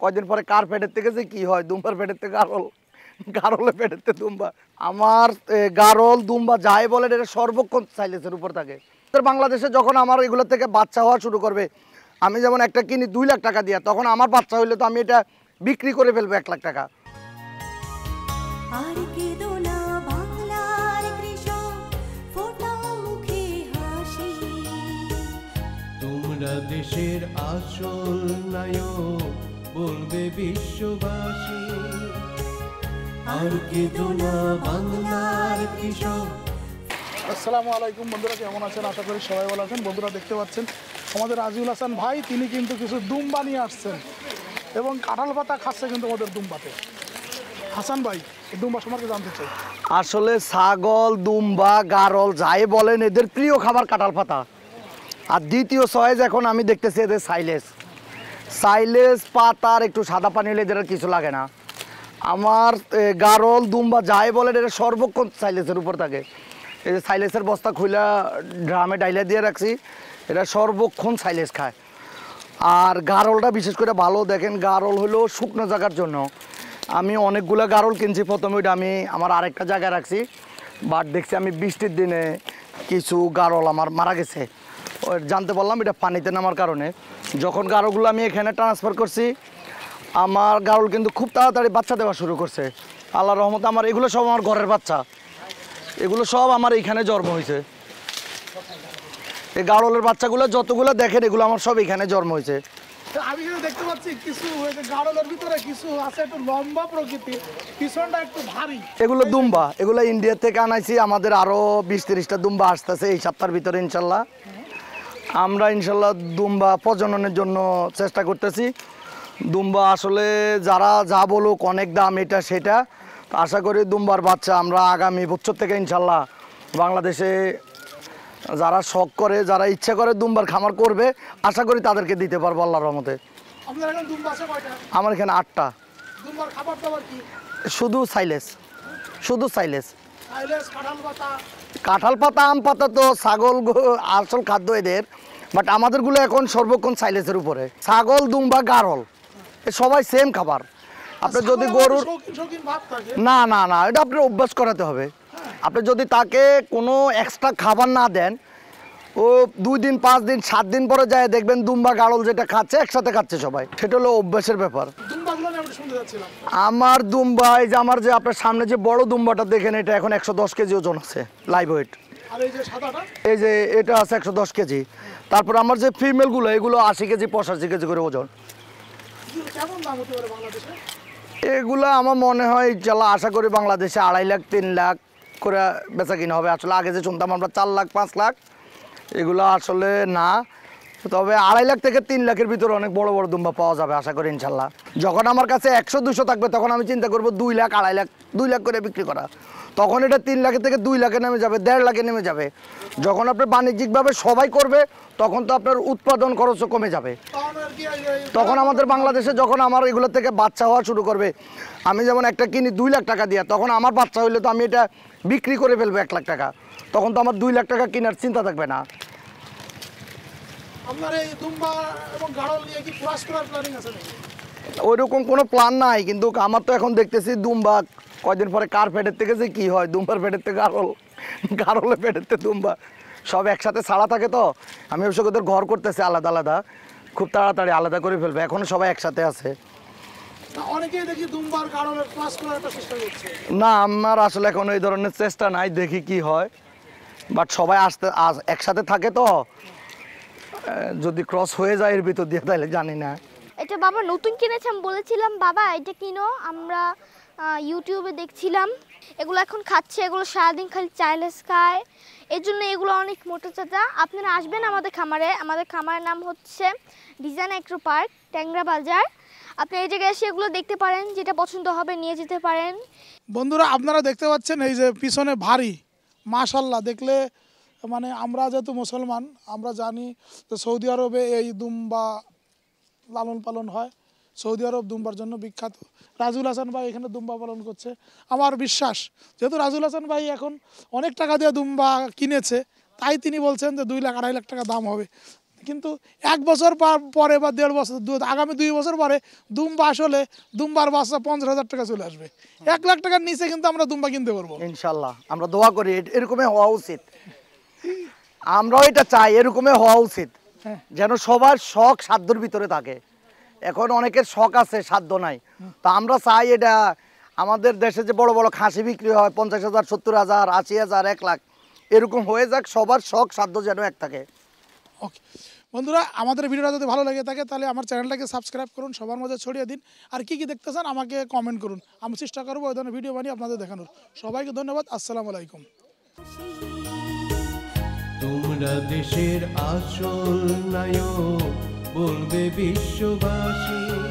কয়দিন পরে কার পেটের থেকে যে কি হয়? দুম্বার পেটের থেকে গারল। গারলের পেটের থেকে দুম্বা। আমার গারল দুম্বা যাই বলেন এটা সর্বক্ষণ সাইলেন্সের উপর থাকে। বাংলাদেশে যখন আমার এগুলো থেকে বাচ্চা হওয়া শুরু করবে আমি যেমন একটা কিনি দুই লাখ টাকা দিয়ে তখন আমার বাচ্চা হইলে তো আমি এটা বিক্রি করে ফেলব এক লাখ টাকা। আর কেঁদো না বাংলার কৃষক ফোটাও মুখে হাসি। তোমরা দেশের আসল নায়ক বলবে বিশ্ববাসী আর কেঁদো না বাংলার কৃষক? আসসালামু আলাইকুম বন্ধুরা কেমন আছেন? আশা করি সবাই ভালো আছেন। বন্ধুরা দেখতে পাচ্ছেন আমাদের রাজিউল হাসান ভাই তিনি কিন্তু কিছু দুম্বা নিয়ে আসছেন এবং কাঁঠাল পাতা খাচ্ছে কিন্তু আমাদের দুম্বাতে। হাসান ভাই দুম্বা সম্পর্কে জানতে চাই। আসলে ছাগল দুম্বা গারল যাই বলেন এদের প্রিয় খাবার কাঁঠাল পাতা। আর দ্বিতীয় চয়েস এখন আমি দেখতেছি এদের সাইলেস সাইলেস পাতার, একটু সাদা পানি হলে এদের কিছু লাগে না। আমার গারল, দুম্বা যাই বলে এটা সর্বক্ষণ সাইলেসের উপর থাকে। এই যে সাইলেসের বস্তা খুলে ড্রামে ডাইলা দিয়ে রাখছি এটা সর্বক্ষণ সাইলেস খায়। আর গারলটা বিশেষ করে ভালো, দেখেন গারল হলো শুকনো জায়গার জন্য। আমি অনেকগুলো গারল কিনছি প্রথমে, ওইটা আমি আমার আরেকটা জায়গায় রাখছি। বাট দেখছি আমি বৃষ্টির দিনে কিছু গারল আমার মারা গেছে। জানতে পারলাম এটা পানিতে নামার কারণে। যখন গারলগুলো আমি এখানে ট্রান্সফার করছি আমার গারল কিন্তু খুব তাড়াতাড়ি বাচ্চা দেওয়া শুরু করছে। আল্লাহ রহমত আমার এগুলো সব আমার ঘরের বাচ্চা। এগুলো সব আমার এইখানে জন্ম হয়েছে। এই গাড়লের বাচ্চাগুলো যতগুলো দেখেন এগুলো আমার সব এখানে জন্ম হয়েছে। আমি দেখতে পাচ্ছি কিছু গাড়লের ভিতরে কিছু আছে একটু লম্বা প্রকৃতির পিছনটা একটু ভারী। এগুলো দুম্বা এগুলো ইন্ডিয়া থেকে আনাইছি আমাদের আরও বিশ তিরিশটা দুম্বা আসতেছে এই সপ্তাহের ভিতরে ইনশাল্লাহ। আমরা ইনশাল্লাহ দুম্বা প্রজননের জন্য চেষ্টা করতেছি। দুম্বা আসলে যারা যা বলুক অনেক দাম এটা সেটা। আশা করি দুম্বার বাচ্চা আমরা আগামী বছর থেকে ইনশাল্লাহ বাংলাদেশে যারা শখ করে যারা ইচ্ছা করে দুম্বার খামার করবে আশা করি তাদেরকে দিতে পারব আল্লাহর রহমতে। আমার এখানে আটটা। শুধু সাইলেস। শুধু সাইলেস। কাঁঠাল পাতা আম পাতা তো ছাগল গো- আসল খাদ্য এদের বাট আমাদেরগুলো এখন সর্বক্ষণ সাইলেসের উপরে। ছাগল দুম্বা গারল এ সবাই সেম খাবার। আপনি যদি গরুর না না না এটা আপনার অভ্যাস করাতে হবে। আপনি যদি তাকে কোনো এক্সট্রা খাবার না দেন ও দুই দিন পাঁচ দিন সাত দিন পরে যায় দেখবেন দুম্বা গাড়ল যেটা খাচ্ছে একসাথে খাচ্ছে সবাই। সেটা হলো অভ্যাসের ব্যাপার। আমার দুম্বা এই যে আমার যে আপনার সামনে যে বড় দুম্বাটা দেখেন এটা এখন একশো দশ কেজি ওজন আছে লাইভ ওয়েট এই যে এটা আছে একশো দশ কেজি। তারপর আমার যে ফিমেলগুলো এগুলো আশি কেজি পঁচাশি কেজি করে ওজন। এগুলো আমার মনে হয় চালা আশা করি বাংলাদেশে আড়াই লাখ তিন লাখ করে বেচা কিনা হবে। আসলে আগে যে শুনতাম আমরা চার লাখ পাঁচ লাখ এগুলো আসলে না। তবে আড়াই লাখ থেকে তিন লাখের ভিতরে অনেক বড় বড় দুম্বা পাওয়া যাবে, আশা করি ইনশাল্লাহ। যখন আমার কাছে একশো, দুশো থাকবে, তখন আমি চিন্তা করব দুই লাখ, আড়াই লাখ, দুই লাখ করে বিক্রি করা। তখন এটা তিন লাখের থেকে দুই লাখে নেমে যাবে, দেড় লাখে নেমে যাবে। যখন আপনার বাণিজ্যিকভাবে সবাই করবে, তখন তো আপনার উৎপাদন খরচও কমে যাবে। তখন আমাদের বাংলাদেশে যখন আমার এগুলো থেকে বাচ্চা হওয়া শুরু করবে, আমি যেমন একটা কিনি দুই লাখ টাকা দিয়ে, তখন আমার বাচ্চা হইলে তো আমি এটা বিক্রি করে ফেলব এক লাখ টাকা। তখন তো আমার দুই লাখ টাকা কেনার চিন্তা থাকবে না। আপনার এই দুম্বা এবং গাড়ল নিয়ে কি ক্লাস করার প্ল্যানিং আছে নাকি? ওইরকম কোনো প্ল্যান নাই কিন্তু আমার তো এখন দেখতেছি দুম্বা কয়দিন পরে কার পেটের থেকে যে কি হয় দুম্বার পেটের থেকে গারল গারলের পেটের থেকে দুম্বা। সব একসাথে ছাড়া থাকে তো আমি অবশ্য ওদের ঘর করতেছি আলাদা আলাদা খুব তাড়াতাড়ি আলাদা করে ফেলবে এখনও সবাই একসাথে আছে। না আমার আসলে এখন এই ধরনের চেষ্টা নাই দেখি কি হয়। বাট সবাই আসতে আস- একসাথে থাকে তো যদি ক্রস হয়ে যায় এর ভিতর দিয়ে তাহলে জানি না। এটা বাবা নতুন কিনেছে আমি বলেছিলাম বাবা এটা কিনো। আমরা ইউটিউবে দেখছিলাম। এগুলো এখন খাচ্ছে এগুলো সারাদিন খালি চাইলেস খায়। এর জন্য এগুলো অনেক মোটা চাচা। আপনারা আসবেন আমাদের খামারে। আমাদের খামারের নাম হচ্ছে ডিজাইন অ্যাক্রো পার্ক ট্যাংরা বাজার। আপনি এই জায়গায় এসে এগুলো দেখতে পারেন যেটা পছন্দ হবে নিয়ে যেতে পারেন। বন্ধুরা আপনারা দেখতে পাচ্ছেন এই যে পিছনে ভারী। মাশাল্লাহ দেখলে মানে আমরা যেহেতু মুসলমান, আমরা জানি যে সৌদি আরবে এই দুম্বা লালন পালন হয়। সৌদি আরব দুম্বার জন্য বিখ্যাত। রাজুল হাসান ভাই এখানে দুম্বা পালন করছে। আমার বিশ্বাস, যেহেতু রাজুল হাসান ভাই এখন অনেক টাকা দিয়ে দুম্বা কিনেছে, তাই তিনি বলছেন যে দুই লাখ, আড়াই লাখ টাকা দাম হবে। কিন্তু এক বছর পরে বা দেড় বছর আগামী দুই বছর পরে দুম্বা আসলে দুম্বার বাচ্চা পঞ্চাশ হাজার টাকা চলে আসবে। এক লাখ টাকার নিচে কিন্তু আমরা দুম্বা কিনতে পারব। ইনশাল্লাহ, আমরা দোয়া করি, এরকমই হওয়া উচিত। আমরাও এটা চাই এরকমই হওয়া উচিত। হ্যাঁ। যেন সবার শখ সাধ্যর ভিতরে থাকে। এখন অনেকের শখ আছে সাধ্য নাই। তা আমরা চাই এটা আমাদের দেশে যে বড় বড় খাসি বিক্রি হয় পঞ্চাশ হাজার সত্তর হাজার আশি হাজার এক লাখ এরকম হয়ে যাক সবার শখ সাধ্য যেন এক থাকে। ওকে। বন্ধুরা আমাদের ভিডিওটা যদি ভালো লেগে থাকে তাহলে আমার চ্যানেলটাকে সাবস্ক্রাইব করুন সবার মধ্যে ছড়িয়ে দিন। আর কি কি দেখতে চান আমাকে কমেন্ট করুন। আমি চেষ্টা করব ওই ধরনের ভিডিও বানিয়ে আপনাদের দেখানোর। সবাইকে ধন্যবাদ আসসালামু আলাইকুম। তোমরা দেশের আসল নায়ক বলবে বিশ্ববাসী।